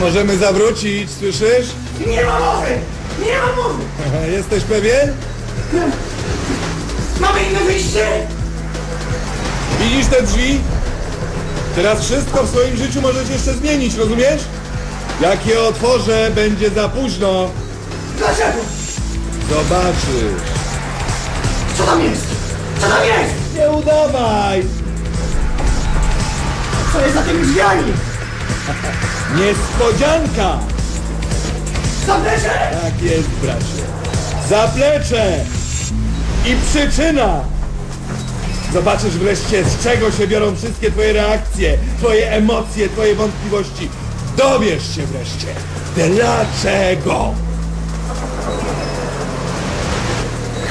Możemy zawrócić, słyszysz? Nie ma mowy! Nie ma mowy! Jesteś pewien? Mamy inne wyjście! Widzisz te drzwi? Teraz wszystko w swoim życiu możesz jeszcze zmienić, rozumiesz? Jak je otworzę, będzie za późno. Dlaczego? Zobaczysz. Co tam jest? Co tam jest? Nie udawaj! Co jest za tymi drzwiami? Niespodzianka! Zaplecze! Tak jest, bracie. Zaplecze! I przyczyna! Zobaczysz wreszcie, z czego się biorą wszystkie twoje reakcje, twoje emocje, twoje wątpliwości. Dowiesz się wreszcie, dlaczego!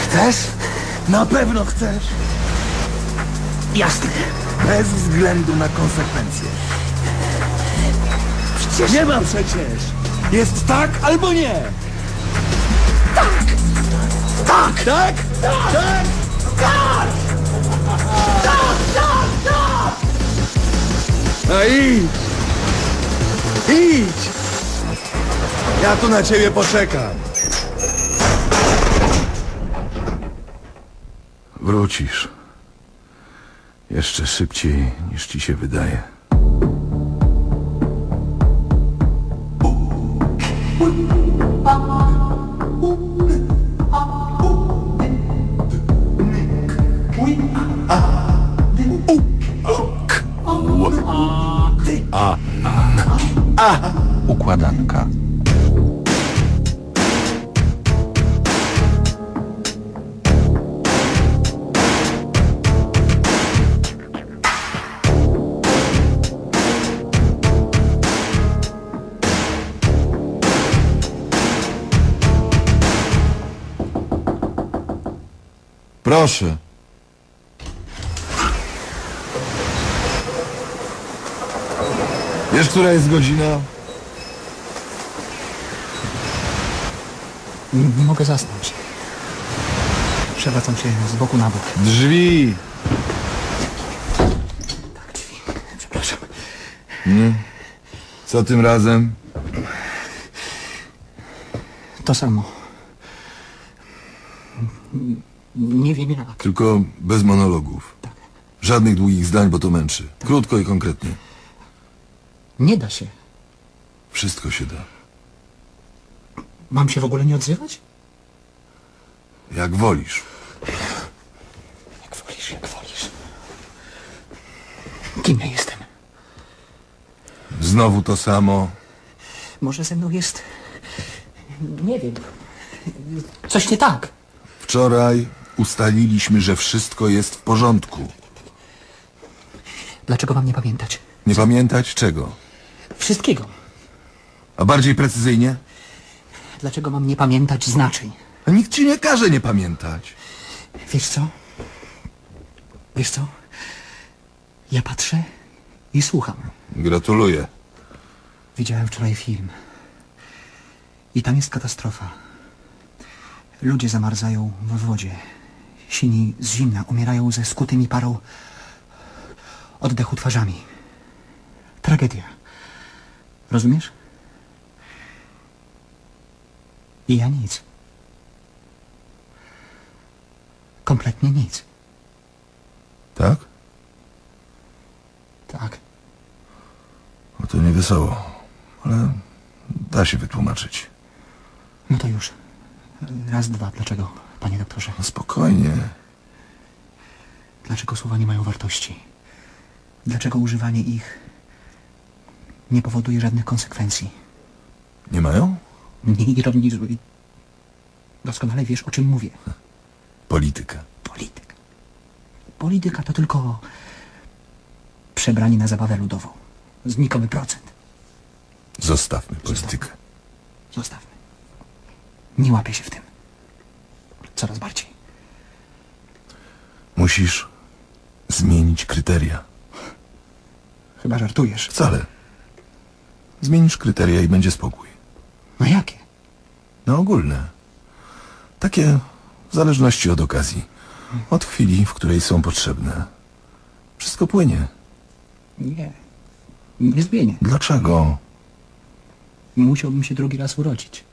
Chcesz? Na pewno chcesz. Jasne. Bez względu na konsekwencje. Przecież... Nie ma przecież. Jest tak albo nie. Tak! Tak? Tak! Tak! Tak! Tak! Tak! No idź! Idź! Ja tu na ciebie poczekam. Wrócisz. Jeszcze szybciej niż ci się wydaje. Układanka. Proszę. Wiesz, która jest godzina? Nie mogę zasnąć. Przewracam się z boku na bok. Drzwi. Przepraszam. Co tym razem? To samo. Nie wiem jak. Tylko bez monologów. Żadnych długich zdań, bo to męczy. Krótko i konkretnie. Nie da się. Wszystko się da. Mam się w ogóle nie odzywać? Jak wolisz. Jak wolisz, jak wolisz. Kim ja jestem? Znowu to samo. Może ze mną jest... Nie wiem. Coś nie tak. Wczoraj ustaliliśmy, że wszystko jest w porządku. Dlaczego mam nie pamiętać? Nie pamiętać czego? Wszystkiego. A bardziej precyzyjnie? Dlaczego mam nie pamiętać znaczeń? A nikt ci nie każe nie pamiętać. Wiesz co? Wiesz co? Ja patrzę i słucham. Gratuluję. Widziałem wczoraj film. I tam jest katastrofa. Ludzie zamarzają w wodzie. Sini z zimna umierają ze skutymi parą oddechu twarzami. Tragedia. Rozumiesz? I ja nic. Kompletnie nic. Tak? Tak. No to nie wesoło. Ale da się wytłumaczyć. No to już. Raz, dwa. Dlaczego, panie doktorze? No spokojnie. Dlaczego słowa nie mają wartości? Dlaczego używanie ich nie powoduje żadnych konsekwencji? Nie mają? Nie ironizuj. Doskonale wiesz, o czym mówię. Polityka. Polityka. Polityka to tylko przebranie na zabawę ludową. Znikomy procent. Zostawmy politykę. Zostawmy. Nie łapię się w tym. Coraz bardziej. Musisz zmienić kryteria. Chyba żartujesz. Wcale. Zmienisz kryteria i będzie spokój. No jakie? No ogólne. Takie w zależności od okazji. Od chwili, w której są potrzebne. Wszystko płynie. Nie. Nie zmienię. Dlaczego? musiałbym się drugi raz urodzić.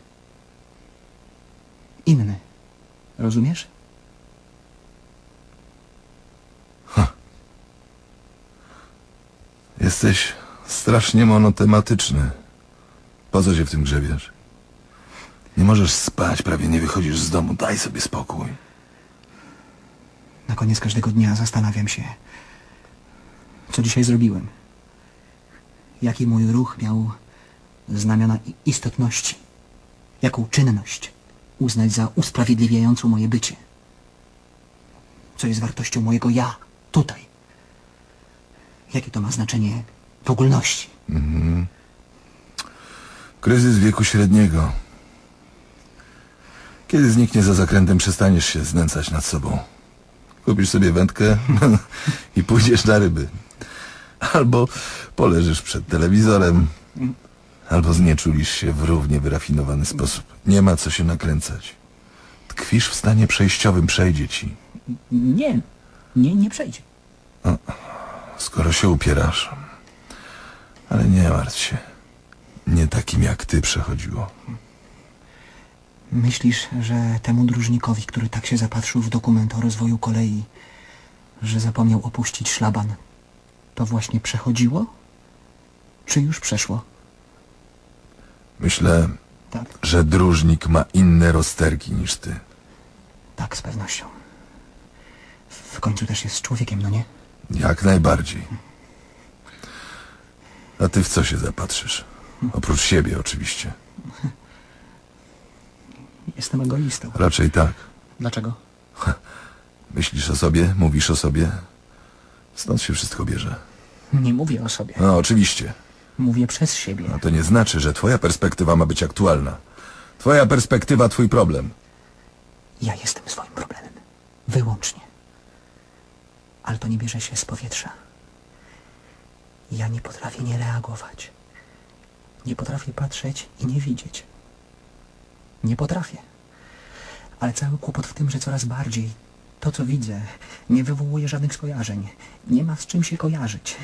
Inny. Rozumiesz? Jesteś strasznie monotematyczny. Po co się w tym grzebiesz? Nie możesz spać, prawie nie wychodzisz z domu. Daj sobie spokój. Na koniec każdego dnia zastanawiam się, co dzisiaj zrobiłem. Jaki mój ruch miał znamiona istotności. Jaką czynność uznać za usprawiedliwiającą moje bycie. Co jest wartością mojego ja tutaj. Jakie to ma znaczenie w ogólności. Kryzys wieku średniego. Kiedy zniknie za zakrętem, przestaniesz się znęcać nad sobą. Kupisz sobie wędkę i pójdziesz na ryby. Albo poleżysz przed telewizorem, albo znieczulisz się w równie wyrafinowany sposób. Nie ma co się nakręcać. Tkwisz w stanie przejściowym, przejdzie ci. Nie, nie, nie przejdzie. Skoro się upierasz. Ale nie martw się. Nie takim jak ty przechodziło. Myślisz, że temu dróżnikowi, który tak się zapatrzył w dokument o rozwoju kolei, że zapomniał opuścić szlaban, to właśnie przechodziło? Czy już przeszło? Myślę, Tak, że dróżnik ma inne rozterki niż ty. tak, z pewnością. W końcu też jest człowiekiem, no nie? Jak najbardziej. A ty w co się zapatrzysz? Oprócz siebie oczywiście. Jestem egoistą. Raczej tak. Dlaczego? Myślisz o sobie, mówisz o sobie. Stąd się wszystko bierze. Nie mówię o sobie. No oczywiście. Mówię przez siebie. A to nie znaczy, że twoja perspektywa ma być aktualna. Twoja perspektywa, twój problem. Ja jestem swoim problemem. Wyłącznie. Ale to nie bierze się z powietrza. Ja nie potrafię nie reagować. Nie potrafię patrzeć i nie widzieć. Nie potrafię. Ale cały kłopot w tym, że coraz bardziej to, co widzę, nie wywołuje żadnych skojarzeń. Nie ma z czym się kojarzyć.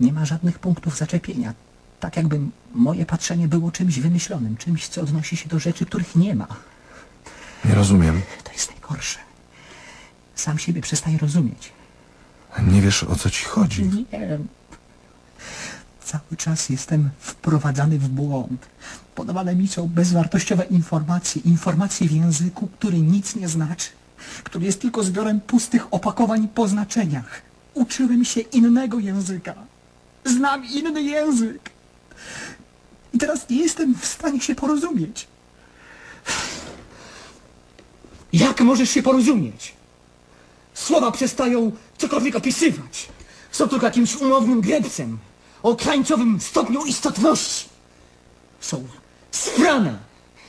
Nie ma żadnych punktów zaczepienia. Tak jakby moje patrzenie było czymś wymyślonym, czymś, co odnosi się do rzeczy, których nie ma. Nie rozumiem. To jest najgorsze. Sam siebie przestaję rozumieć. Nie wiesz o co ci chodzi. Nie. Cały czas jestem wprowadzany w błąd. Podawane mi są bezwartościowe informacje. Informacje w języku, który nic nie znaczy. Który jest tylko zbiorem pustych opakowań po znaczeniach. Uczyłem się innego języka. Znam inny język. I teraz nie jestem w stanie się porozumieć. Jak możesz się porozumieć? Słowa przestają cokolwiek opisywać. Są tylko jakimś umownym grebcem o krańcowym stopniu istotności. Są sprane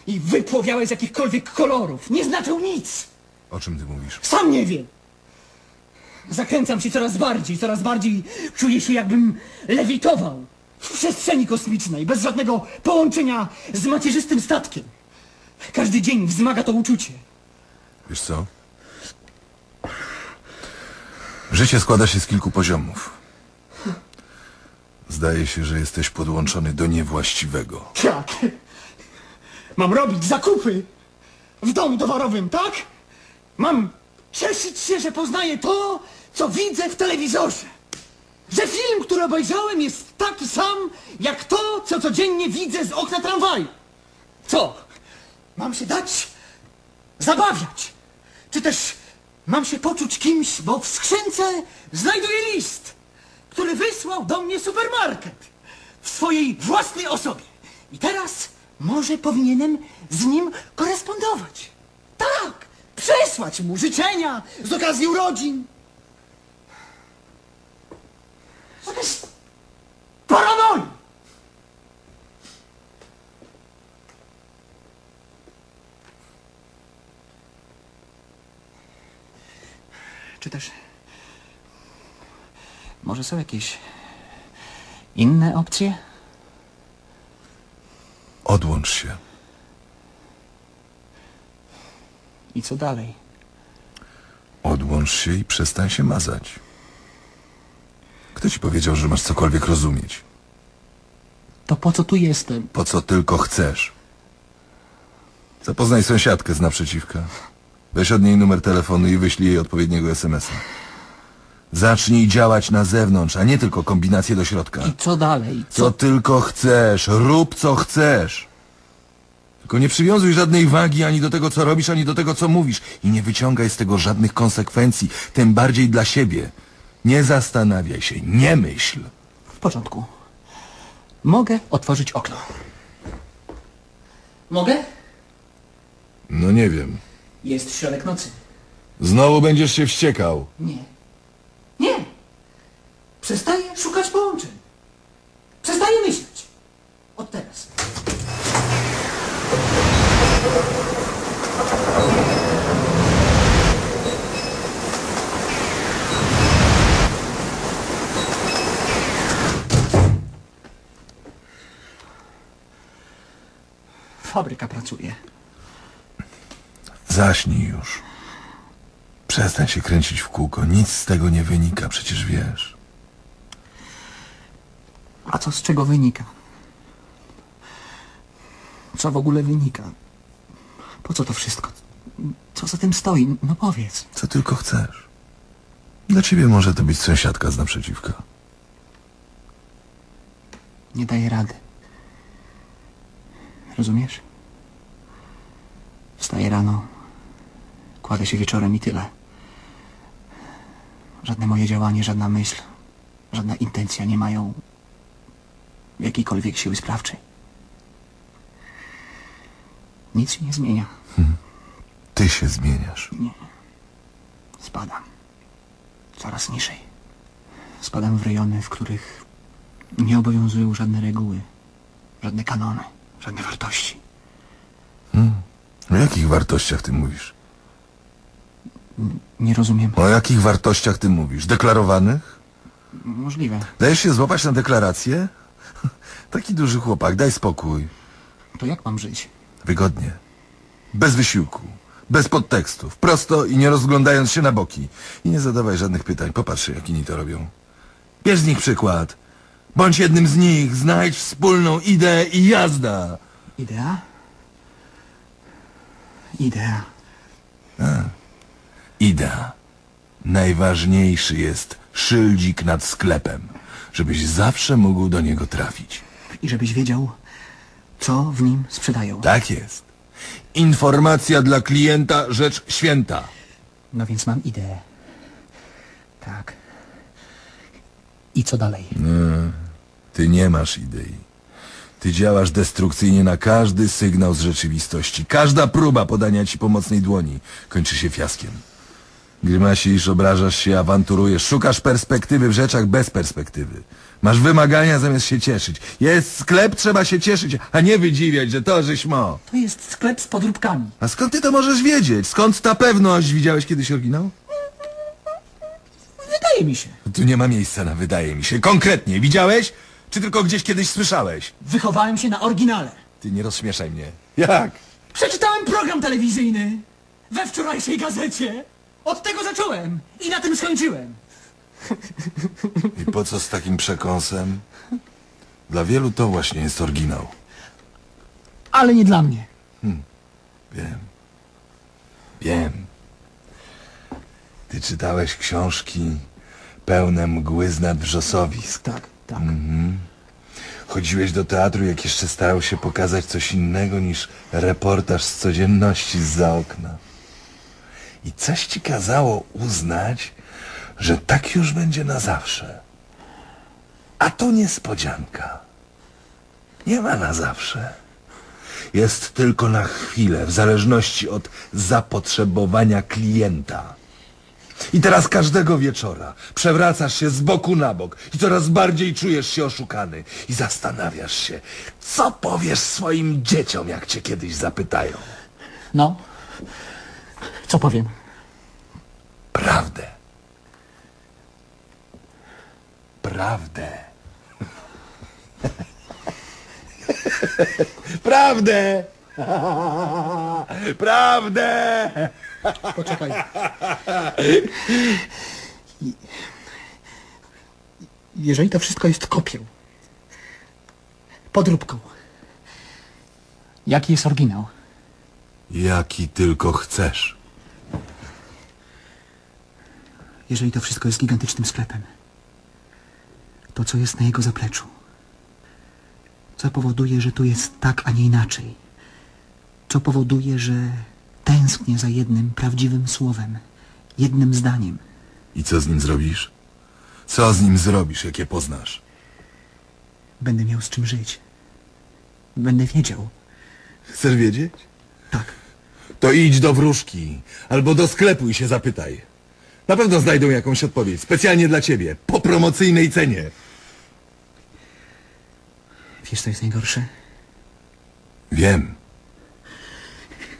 i wypłowiałe z jakichkolwiek kolorów. Nie znaczą nic. O czym ty mówisz? Sam nie wiem. Zakręcam się coraz bardziej, coraz bardziej czuję się jakbym lewitował w przestrzeni kosmicznej, bez żadnego połączenia z macierzystym statkiem. Każdy dzień wzmaga to uczucie. Wiesz co? Życie składa się z kilku poziomów. Zdaje się, że jesteś podłączony do niewłaściwego. Tak. Mam robić zakupy w domu towarowym, tak? Mam cieszyć się, że poznaję to, co widzę w telewizorze. Że film, który obejrzałem, jest taki sam, jak to, co codziennie widzę z okna tramwaju. Co? Mam się dać zabawiać? Czy też mam się poczuć kimś, bo w skrzynce znajduję list, który wysłał do mnie supermarket w swojej własnej osobie. I teraz może powinienem z nim korespondować. Tak, przesłać mu życzenia z okazji urodzin. Jakaś paranoja. Czy też... Może są jakieś inne opcje? Odłącz się. I co dalej? Odłącz się i przestań się mazać. Kto ci powiedział, że masz cokolwiek rozumieć? To po co tu jestem? Po co tylko chcesz. Zapoznaj sąsiadkę z naprzeciwka. Weź od niej numer telefonu i wyślij jej odpowiedniego SMS-a. Zacznij działać na zewnątrz, a nie tylko kombinacje do środka. I co dalej? Co tylko chcesz, rób co chcesz. Tylko nie przywiązuj żadnej wagi ani do tego, co robisz, ani do tego, co mówisz. I nie wyciągaj z tego żadnych konsekwencji, tym bardziej dla siebie. Nie zastanawiaj się, nie myśl. W porządku. Mogę otworzyć okno. Mogę? No nie wiem. Jest środek nocy. Znowu będziesz się wściekał. Nie. Nie. Przestaję szukać połączeń. Przestaję myśleć. Od teraz. Fabryka pracuje. Zaśnij już. Przestań się kręcić w kółko. Nic z tego nie wynika, przecież wiesz. A co z czego wynika? Co w ogóle wynika? Po co to wszystko? Co za tym stoi? No powiedz. Co tylko chcesz. Dla ciebie może to być sąsiadka z naprzeciwka. Nie daję rady. Rozumiesz? Wstaję rano, kładę się wieczorem i tyle. Żadne moje działanie, żadna myśl, żadna intencja nie mają jakiejkolwiek siły sprawczej. Nic się nie zmienia. Ty się zmieniasz. Spadam. Coraz niżej. Spadam w rejony, w których nie obowiązują żadne reguły, żadne kanony, żadne wartości. O jakich wartościach ty mówisz? Nie rozumiem. O jakich wartościach ty mówisz? Deklarowanych? Możliwe. Dajesz się złapać na deklarację? Taki duży chłopak, daj spokój. To jak mam żyć? Wygodnie. Bez wysiłku. Bez podtekstów. Prosto i nie rozglądając się na boki. I nie zadawaj żadnych pytań. Popatrz, jak inni to robią. Bierz z nich przykład. Bądź jednym z nich. Znajdź wspólną ideę i jazda. Idea? Idea. Idea. Najważniejszy jest szyldzik nad sklepem, żebyś zawsze mógł do niego trafić. I żebyś wiedział, co w nim sprzedają. Tak jest. Informacja dla klienta, rzecz święta. No więc mam ideę. Tak. I co dalej? Ty nie masz idei. Ty działasz destrukcyjnie na każdy sygnał z rzeczywistości. Każda próba podania ci pomocnej dłoni kończy się fiaskiem. Grymasisz, obrażasz się, awanturujesz, szukasz perspektywy w rzeczach bez perspektywy. Masz wymagania zamiast się cieszyć. Jest sklep, trzeba się cieszyć, a nie wydziwiać, że to żeśmy. To jest sklep z podróbkami. A skąd ty to możesz wiedzieć? Skąd ta pewność? Widziałeś kiedyś oryginał? Wydaje mi się. Tu nie ma miejsca na wydaje mi się. Konkretnie, widziałeś? Czy tylko gdzieś kiedyś słyszałeś? Wychowałem się na oryginale. Ty nie rozśmieszaj mnie. Jak? Przeczytałem program telewizyjny we wczorajszej gazecie. Od tego zacząłem i na tym skończyłem. I po co z takim przekąsem? Dla wielu to właśnie jest oryginał. Ale nie dla mnie. Wiem. Wiem. Ty czytałeś książki pełne mgły z nadwrzosowisk. Tak, tak. Chodziłeś do teatru, jak jeszcze starał się pokazać coś innego niż reportaż z codzienności zza okna. I coś ci kazało uznać, że tak już będzie na zawsze. A to niespodzianka. Nie ma na zawsze. Jest tylko na chwilę, w zależności od zapotrzebowania klienta. I teraz każdego wieczora przewracasz się z boku na bok i coraz bardziej czujesz się oszukany i zastanawiasz się, co powiesz swoim dzieciom, jak cię kiedyś zapytają. No. Co powiem? Prawdę. Prawdę. Prawdę. Prawdę. Poczekaj. Jeżeli to wszystko jest kopią, podróbką. Jaki jest oryginał? Jaki tylko chcesz. Jeżeli to wszystko jest gigantycznym sklepem, to co jest na jego zapleczu? Co powoduje, że tu jest tak, a nie inaczej? Co powoduje, że tęsknię za jednym prawdziwym słowem, jednym zdaniem? I co z nim zrobisz? Co z nim zrobisz, jak je poznasz? Będę miał z czym żyć. Będę wiedział. Chcesz wiedzieć? Tak. To idź do wróżki, albo do sklepu i się zapytaj. Na pewno znajdą jakąś odpowiedź, specjalnie dla ciebie, po promocyjnej cenie. Wiesz, co jest najgorsze? Wiem.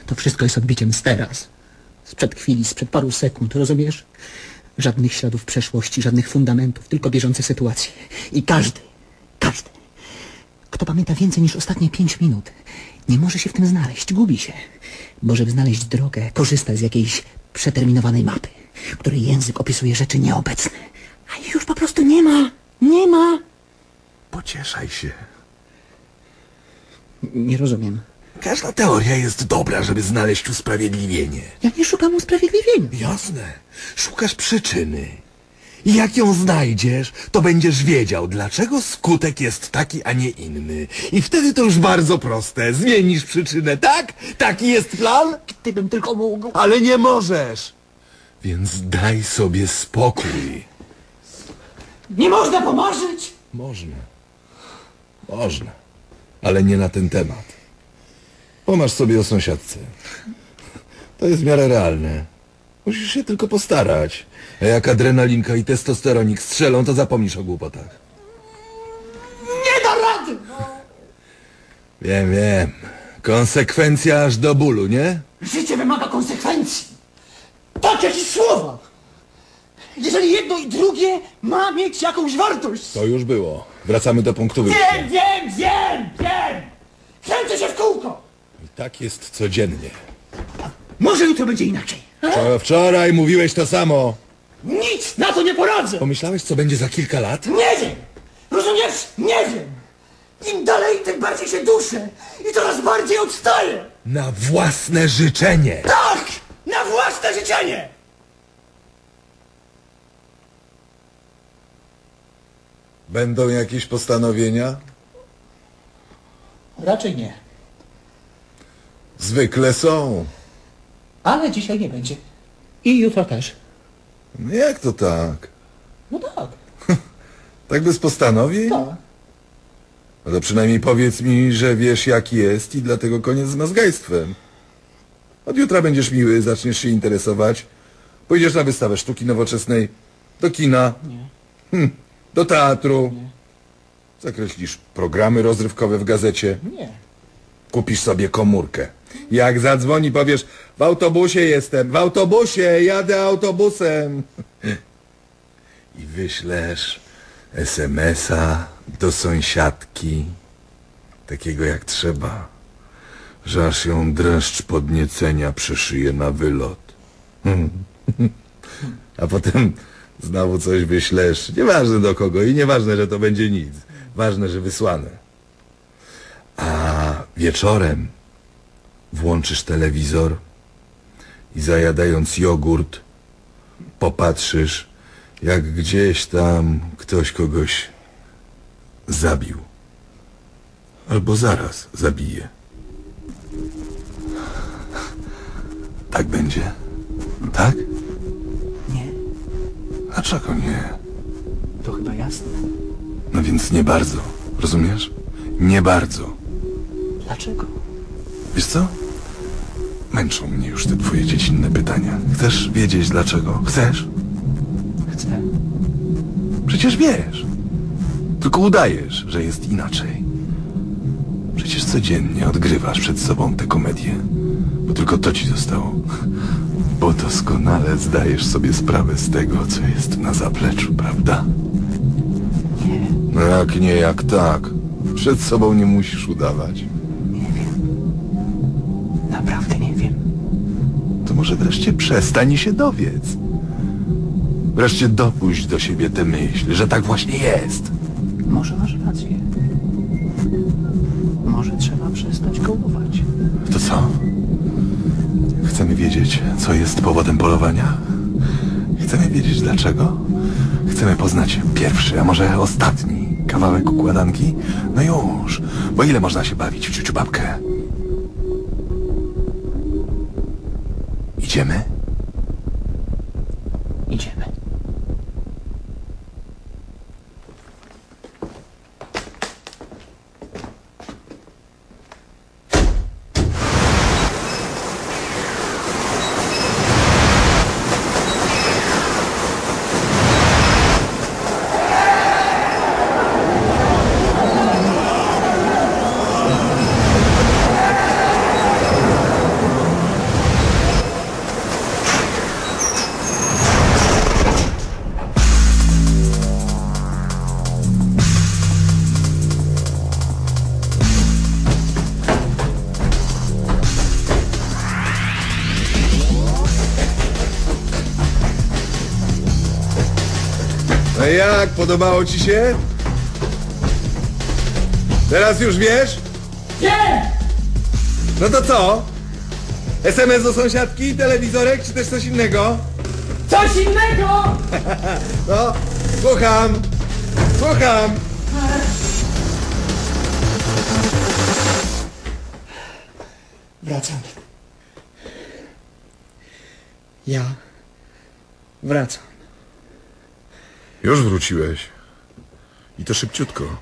To wszystko jest odbiciem z teraz. Sprzed chwili, sprzed paru sekund, rozumiesz? Żadnych śladów przeszłości, żadnych fundamentów, tylko bieżące sytuacje. I każdy, każdy, kto pamięta więcej niż ostatnie pięć minut, nie może się w tym znaleźć, gubi się. Bo żeby znaleźć drogę, korzysta z jakiejś przeterminowanej mapy, której język opisuje rzeczy nieobecne. A ich już po prostu nie ma, nie ma. Pocieszaj się. Nie rozumiem. Każda teoria jest dobra, żeby znaleźć usprawiedliwienie. Ja nie szukam usprawiedliwienia. Jasne. Szukasz przyczyny. I jak ją znajdziesz, to będziesz wiedział, dlaczego skutek jest taki, a nie inny. I wtedy to już bardzo proste. Zmienisz przyczynę, tak? Taki jest plan? Gdybym tylko mógł. Ale nie możesz. Więc daj sobie spokój. Nie można pomarzyć! Można. Można. Ale nie na ten temat. Pomasz sobie o sąsiadce. To jest w miarę realne. Musisz się tylko postarać. A jak adrenalinka i testosteronik strzelą, to zapomnisz o głupotach. Nie da rady! Wiem, wiem. Konsekwencja aż do bólu, nie? Życie wymaga konsekwencji. Tak jak i słowa. Jeżeli jedno i drugie ma mieć jakąś wartość. To już było. Wracamy do punktu wyjścia. Wiem, wiem, wiem, wiem! Kręcę się w kółko! Tak jest codziennie. Może jutro będzie inaczej. Wczor- Wczoraj mówiłeś to samo. Nic na to nie poradzę! Pomyślałeś, co będzie za kilka lat? Nie wiem! Rozumiesz? Nie wiem! Im dalej, tym bardziej się duszę i coraz bardziej odstaję! Na własne życzenie. Tak! Na własne życzenie! Będą jakieś postanowienia? Raczej nie. Zwykle są. Ale dzisiaj nie będzie. I jutro też. No Jak to tak? No tak, Tak bez postanowień? tak. No to przynajmniej powiedz mi, że wiesz jak jest i dlatego koniec z mazgajstwem. Od jutra będziesz miły, zaczniesz się interesować. Pójdziesz na wystawę sztuki nowoczesnej, do kina, hm, do teatru. Zakreślisz programy rozrywkowe w gazecie. Nie. Kupisz sobie komórkę. Jak zadzwoni, powiesz, w autobusie jestem, w autobusie, jadę autobusem. I wyślesz SMS-a do sąsiadki, takiego jak trzeba, że aż ją dreszcz podniecenia przeszyje na wylot. A potem znowu coś wyślesz, nieważne do kogo i nieważne, że to będzie nic. Ważne, że wysłane. A wieczorem włączysz telewizor i zajadając jogurt popatrzysz, jak gdzieś tam ktoś kogoś zabił. Albo zaraz zabije. Tak będzie? Tak? Nie. Dlaczego nie? To chyba jasne. No więc nie bardzo. Rozumiesz? Nie bardzo. Dlaczego? Wiesz co? Męczą mnie już te twoje dziecinne pytania. Chcesz wiedzieć dlaczego? Chcesz? Chcę. Przecież wiesz. Tylko udajesz, że jest inaczej. Przecież codziennie odgrywasz przed sobą tę komedię. Bo tylko to ci zostało. Bo doskonale zdajesz sobie sprawę z tego, co jest na zapleczu, prawda? Nie. No jak nie, jak tak. Przed sobą nie musisz udawać. Może wreszcie przestań i się dowiedz. Wreszcie dopuść do siebie tę myśl, że tak właśnie jest. Może masz rację. może trzeba przestać kołować. To co? Chcemy wiedzieć, co jest powodem polowania? Chcemy wiedzieć dlaczego? Chcemy poznać pierwszy, a może ostatni kawałek układanki? No już, bo ile można się bawić w ciuciu babkę? Idziemy? Idziemy. No jak, podobało ci się? Teraz już wiesz? Nie! No to co? SMS do sąsiadki, telewizorek, czy też coś innego? Coś innego! No, słucham, słucham. Wracam. Ja wracam. Już wróciłeś. I to szybciutko.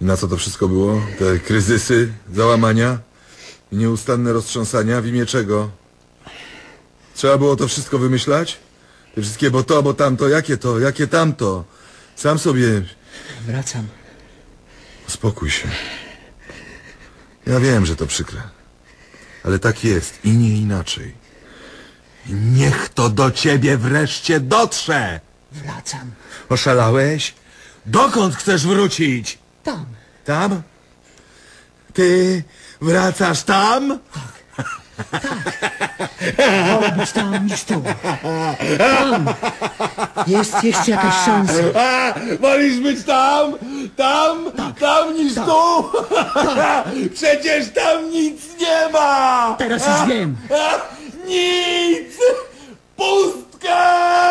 I na co to wszystko było? Te kryzysy, załamania i nieustanne roztrząsania w imię czego? Trzeba było to wszystko wymyślać? Te wszystkie bo to, bo tamto, jakie to, jakie tamto? Sam sobie Wracam. Spokój się. Ja wiem, że to przykre. Ale tak jest i nie inaczej. Niech to do ciebie wreszcie dotrze! Wracam. Oszalałeś? Dokąd chcesz wrócić? Tam. Tam? Ty wracasz tam? Wolę być tam niż tu. Tam. Jest jeszcze jakaś szansa. A, wolisz być tam? Tam? Tam niż tu? Przecież tam nic nie ma! Teraz już wiem. Nic! Pustka!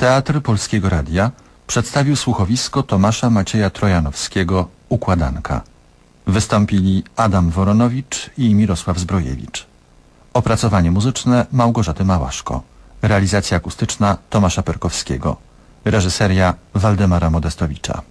Teatr Polskiego Radia przedstawił słuchowisko Tomasza Macieja Trojanowskiego Układanka. Wystąpili Adam Woronowicz i Mirosław Zbrojewicz. Opracowanie muzyczne Małgorzaty Małaszko. Realizacja akustyczna Tomasza Perkowskiego. Reżyseria Waldemara Modestowicza.